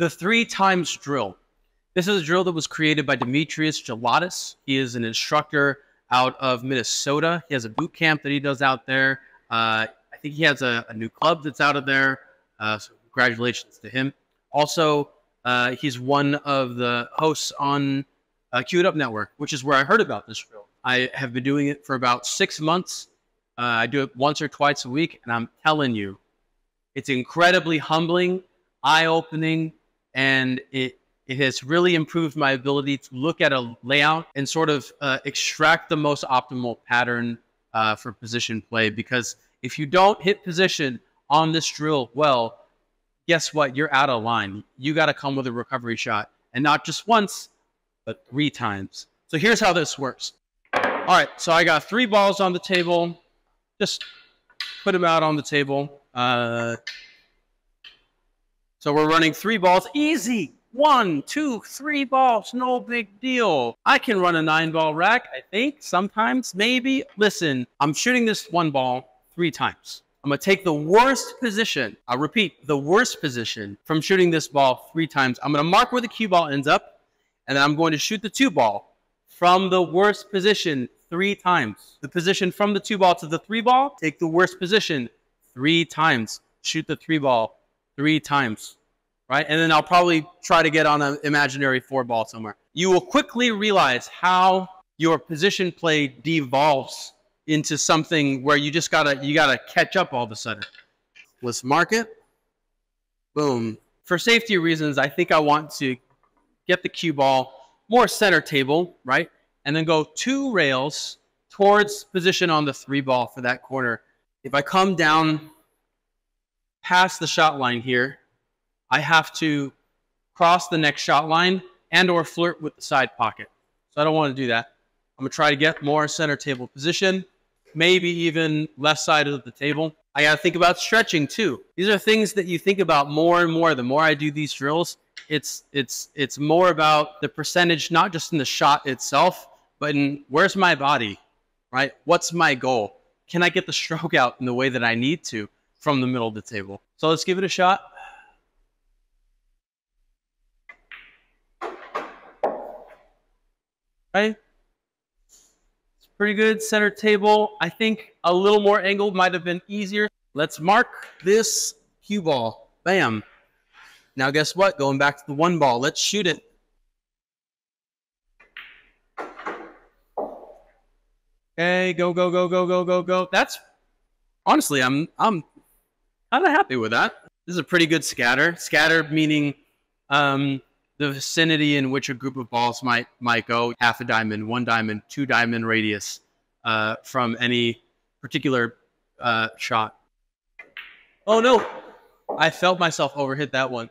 The three times drill. This is a drill that was created by Demetrius Jelatis. He is an instructor out of Minnesota. He has a boot camp that he does out there. Uh, I think he has a, a, new club that's out of there. Uh, so congratulations to him. Also, uh, he's one of the hosts on uh, Up Network, which is where I heard about this drill. I have been doing it for about six months. Uh, I do it once or twice a week, and I'm telling you, it's incredibly humbling, eye-opening, and it it has really improved my ability to look at a layout and sort of uh, extract the most optimal pattern uh, for position play. Because if you don't hit position on this drill well, guess what? You're out of line. You got to come with a recovery shot, and not just once, but three times. So here's how this works. All right, so I got three balls on the table. Just put them out on the table. Uh, so we're running three balls. Easy. One, two, three balls. No big deal. I can run a nine ball rack, I think, sometimes, maybe. Listen, I'm shooting this one ball three times. I'm going to take the worst position. I'll repeat, the worst position from shooting this ball three times. I'm going to mark where the cue ball ends up, and then I'm going to shoot the two ball from the worst position three times. The position from the two ball to the three ball, take the worst position three times. Shoot the three ball three times, right? And then I'll probably try to get on an imaginary four ball somewhere. You will quickly realize how your position play devolves into something where you just gotta you gotta catch up all of a sudden. Let's mark it. Boom. For safety reasons, I think I want to get the cue ball more center table, right? And then go two rails towards position on the three ball for that corner. If I come down past the shot line here, I have to cross the next shot line and or flirt with the side pocket. So I don't want to do that. I'm going to try to get more center table position maybe even left side of the table. I got to think about stretching too. These are things that you think about more and more. The more I do these drills, it's it's it's more about the percentage, not just in the shot itself, but in where's my body, right? What's my goal? Can I get the stroke out in the way that I need to from the middle of the table? So let's give it a shot. Right? It's pretty good center table. I think a little more angle might have been easier. Let's mark this cue ball. Bam. Now guess what? Going back to the one ball. Let's shoot it. Okay, go, go, go, go, go, go, go. That's honestly, I'm I'm of happy with that. This is a pretty good scatter. Scatter meaning um, the vicinity in which a group of balls might might go half a diamond, one diamond, two diamond radius uh, from any particular uh, shot. Oh no, I felt myself overhit that one.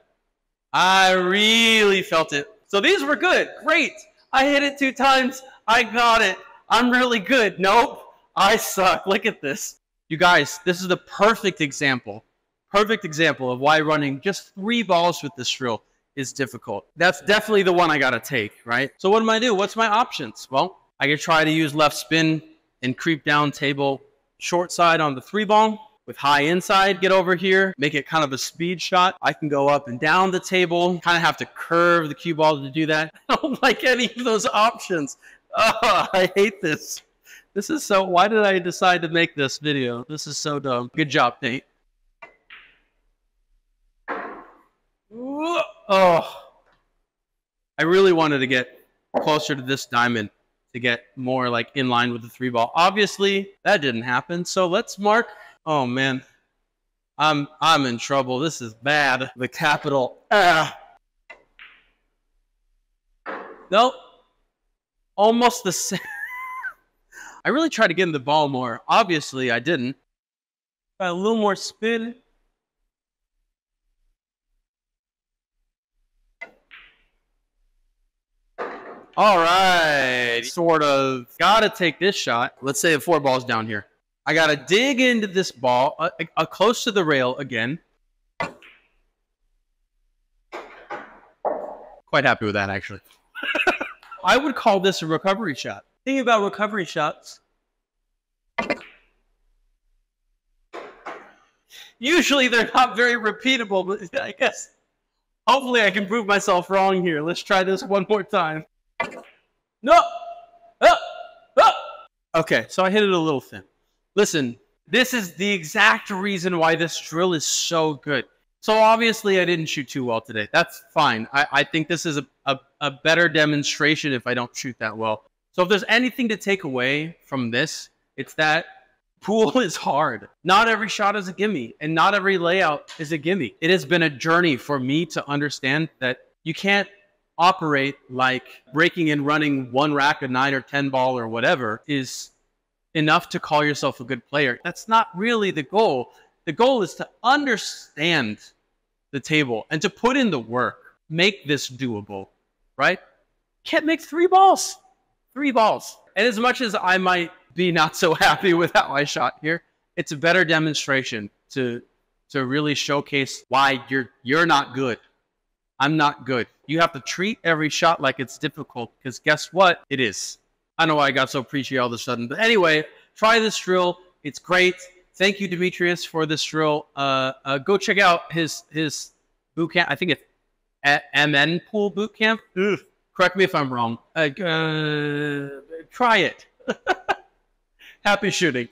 I really felt it. So these were good. Great. I hit it two times. I got it. I'm really good. Nope. I suck. Look at this. You guys, this is the perfect example. Perfect example of why running just three balls with this drill is difficult. That's definitely the one I got to take, right? So what am I do? What's my options? Well, I could try to use left spin and creep down table short side on the three ball with high inside, get over here, make it kind of a speed shot. I can go up and down the table, kind of have to curve the cue ball to do that. I don't like any of those options. Oh, I hate this. This is so, why did I decide to make this video? This is so dumb. Good job, Nate. Oh, I really wanted to get closer to this diamond to get more like in line with the three ball. Obviously, that didn't happen. So let's mark. Oh man, I'm I'm in trouble. This is bad. The capital. Ah. Nope. Almost the same. I really tried to get in the ball more. Obviously, I didn't. Got a little more spin. All right. Sort of got to take this shot. Let's say the four balls down here. I got to dig into this ball, uh, uh, close to the rail again. Quite happy with that, actually. I would call this a recovery shot. Thinking about recovery shots. Usually they're not very repeatable, but I guess Hopefully, I can prove myself wrong here. Let's try this one more time. No! Oh! Oh! Okay, so I hit it a little thin. Listen, this is the exact reason why this drill is so good. So obviously I didn't shoot too well today. That's fine. I, I think this is a, a, a better demonstration if I don't shoot that well. So if there's anything to take away from this, it's that pool is hard. Not every shot is a gimme, and not every layout is a gimme. It has been a journey for me to understand that you can't operate like breaking and running one rack, a nine or 10 ball or whatever is enough to call yourself a good player. That's not really the goal. The goal is to understand the table and to put in the work, make this doable, right? Can't make three balls, three balls. And as much as I might be not so happy with how I shot here, it's a better demonstration to to really showcase why you're you're not good. I'm not good. You have to treat every shot like it's difficult because guess what? It is. I know why I got so preachy all of a sudden. But anyway, try this drill. It's great. Thank you, Demetrius, for this drill. Uh, uh, go check out his his boot camp. I think it's at MN Pool Boot Camp. Ugh. Correct me if I'm wrong. Uh, uh, try it. Happy shooting.